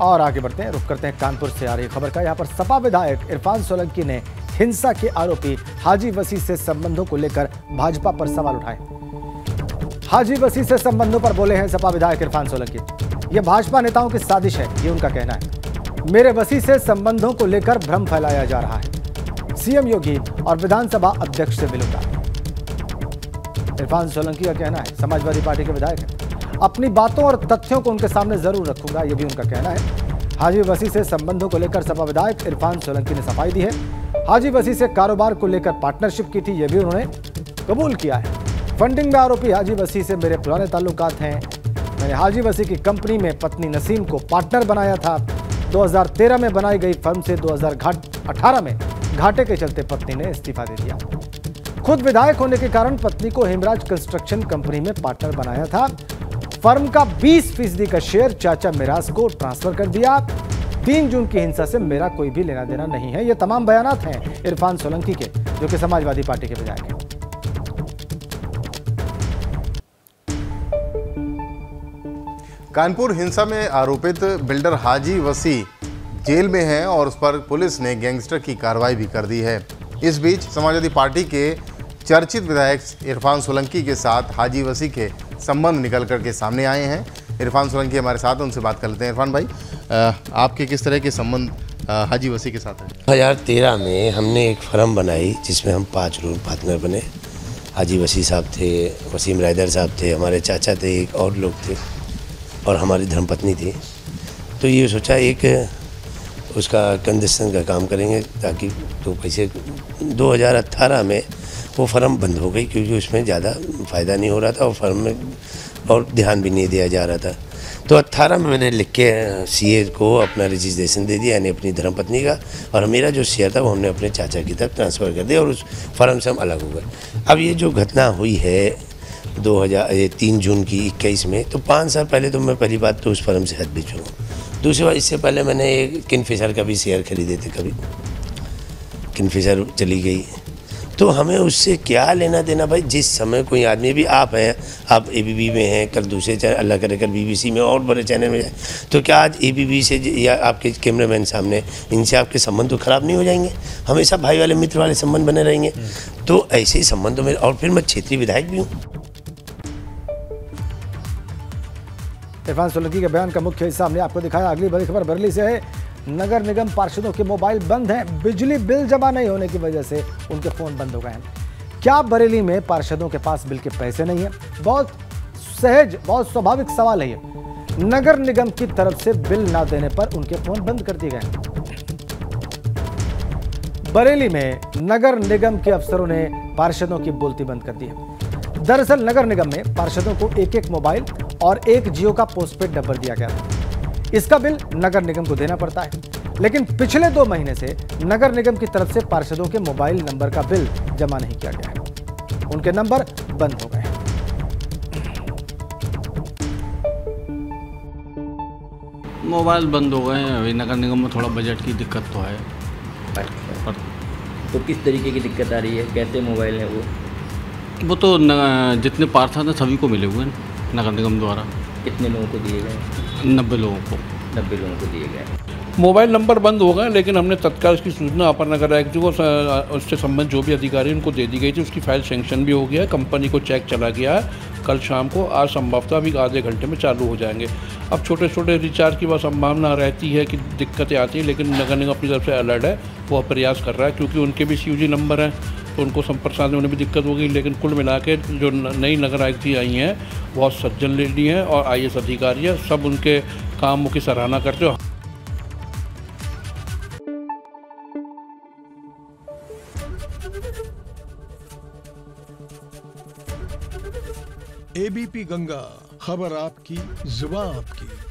और आगे बढ़ते हैं रुक करते हैं कानपुर से आ रही खबर का। यहाँ पर सपा विधायक इरफान सोलंकी ने हिंसा के आरोपी हाजी वसी से संबंधों को लेकर भाजपा पर सवाल उठाए। हाजी वसी से संबंधों पर बोले हैं सपा विधायक इरफान सोलंकी। ये भाजपा नेताओं की साजिश है, ये उनका कहना है। मेरे वसी से संबंधों को लेकर भ्रम फैलाया जा रहा है। सीएम योगी और विधानसभा अध्यक्ष से मिलूँगा। इरफान सोलंकी का कहना है, समाजवादी पार्टी के विधायक हैं। अपनी बातों और तथ्यों को उनके सामने ज़रूर रखूँगा, ये भी उनका कहना है। हाजी वसी से संबंधों को लेकर सपा विधायक इरफान सोलंकी ने सफ़ाई दी है। हाजी वसी से कारोबार को लेकर पार्टनरशिप की थी, ये भी उन्होंने कबूल किया है। फंडिंग में आरोपी हाजी वसी से मेरे पुराने ताल्लुकात हैं। मैंने हाजी वसी की कंपनी में पत्नी नसीम को पार्टनर बनाया था। 2013 में बनाई गई फर्म से 2018 में घाटे के चलते पत्नी ने इस्तीफा दे दिया। खुद विधायक होने के कारण पत्नी को हेमराज कंस्ट्रक्शन कंपनी में पार्टनर बनाया था। फर्म का 20 फ़ीसदी का शेयर चाचा मिराज को ट्रांसफ़र कर दिया। तीन जून की हिंसा से मेरा कोई भी लेना देना नहीं है। ये तमाम बयान हैं इरफान सोलंकी के, जो कि समाजवादी पार्टी के विधायक हैं। कानपुर हिंसा में आरोपित बिल्डर हाजी वसी जेल में है और उस पर पुलिस ने गैंगस्टर की कार्रवाई भी कर दी है। इस बीच समाजवादी पार्टी के चर्चित विधायक इरफान सोलंकी के साथ हाजी वसी के संबंध निकल कर के सामने आए हैं। इरफान सोलंकी हमारे साथ उनसे बात कर लेते हैं। इरफान भाई आपके किस तरह के संबंध हाजी वसी के साथ हैं? हज़ार तेरह में हमने एक फर्म बनाई जिसमें हम पाँच लोग पार्टनर बने। हाजी वसी साहब थे, वसीम रायदर साहब थे, हमारे चाचा थे, एक और लोग थे और हमारी धर्मपत्नी थी। तो ये सोचा एक, उसका कंडीशन का काम करेंगे ताकि तो पैसे 2018 में वो फर्म बंद हो गई क्योंकि उसमें ज़्यादा फ़ायदा नहीं हो रहा था और फर्म में और ध्यान भी नहीं दिया जा रहा था। तो 18 में मैंने लिख के सीए को अपना रजिस्ट्रेशन दे दिया, यानी अपनी धर्मपत्नी का, और मेरा जो शेयर था, वो हमने अपने चाचा की तरफ़ ट्रांसफ़र कर दिया और उस फर्म से हम अलग हो गए। अब ये जो घटना हुई है, दो हज़ार तीन जून की इक्कीस में तो पाँच साल पहले तो मैं पहली बात तो उस फर्म से हद भी हूँ। दूसरी बात, इससे पहले मैंने एक किन का भी शेयर खरीदे थे कभी। किन चली गई। तो हमें उससे क्या लेना देना भाई? जिस समय कोई आदमी भी आप हैं, आप ए बी बी में हैं, कल दूसरे चैनल अल्लाह करे कल बीबीसी में और बड़े चैनल में जाए तो क्या आज ए बी बी से या आपके कैमरामैन सामने इनसे आपके संबंध तो ख़राब नहीं हो जाएँगे? हमेशा भाई वाले, मित्र वाले संबंध बने रहेंगे। तो ऐसे ही संबंधों में और फिर मैं क्षेत्रीय विधायक भी हूँ। इरफान सोलंकी के बयान का मुख्य हिस्सा हमने आपको दिखाया। अगली बड़ी खबर बरली से है। नगर निगम पार्षदों के मोबाइल बंद हैं। बिजली बिल जमा नहीं होने की वजह से उनके फ़ोन बंद हो गए हैं। क्या बरेली में पार्षदों के पास बिल के पैसे नहीं है? बहुत सहज, बहुत स्वाभाविक सवाल है ये। नगर निगम की तरफ़ से बिल ना देने पर उनके फ़ोन बंद कर दिए गए बरेली में नगर निगम के अफसरों ने पार्षदों की बोलती बंद कर दी है। दरअसल नगर निगम में पार्षदों को एक एक मोबाइल और एक जियो का पोस्टपेड नंबर दिया गया था इसका बिल नगर निगम को देना पड़ता है। लेकिन पिछले दो महीने से नगर निगम की तरफ़ से पार्षदों के मोबाइल नंबर का बिल जमा नहीं किया गया है। उनके नंबर बंद हो गए हैं। मोबाइल बंद हो गए हैं। अभी नगर निगम में थोड़ा बजट की दिक्कत तो है। पर तो किस तरीके की दिक्कत आ रही है? कैसे मोबाइल है वो? वो तो जितने पार्षद हैं सभी को मिले हुए हैं। नगर निगम द्वारा कितने लोगों को दिए गए? नब्बे लोगों को। नब्बे लोगों को दिए गए। मोबाइल नंबर बंद हो गए लेकिन हमने तत्काल उसकी सूचना अपर नगर आयुक्त को उससे संबंध जो भी अधिकारी उनको दे दी गई थी। उसकी फ़ाइल सेंक्शन भी हो गया है कंपनी को चेक चला गया है। कल शाम को आज संभवतः अभी आधे घंटे में चालू हो जाएँगे। अब छोटे छोटे रिचार्ज की वह संभावना रहती है कि दिक्कतें आती हैं लेकिन नगर निगम अपनी तरफ़ से अलर्ट है वह प्रयास कर रहा है क्योंकि उनके भी सीयूजी नंबर हैं। तो उनको संपर्क साधने में भी दिक्कत होगी लेकिन कुल मिला जो नई नगर आयुक्ति आई हैं, बहुत सज्जन लेडी हैं और आई अधिकारी हैं, सब उनके कामों की सराहना करते हो। एबीपी गंगा, खबर आपकी, जुबा आपकी।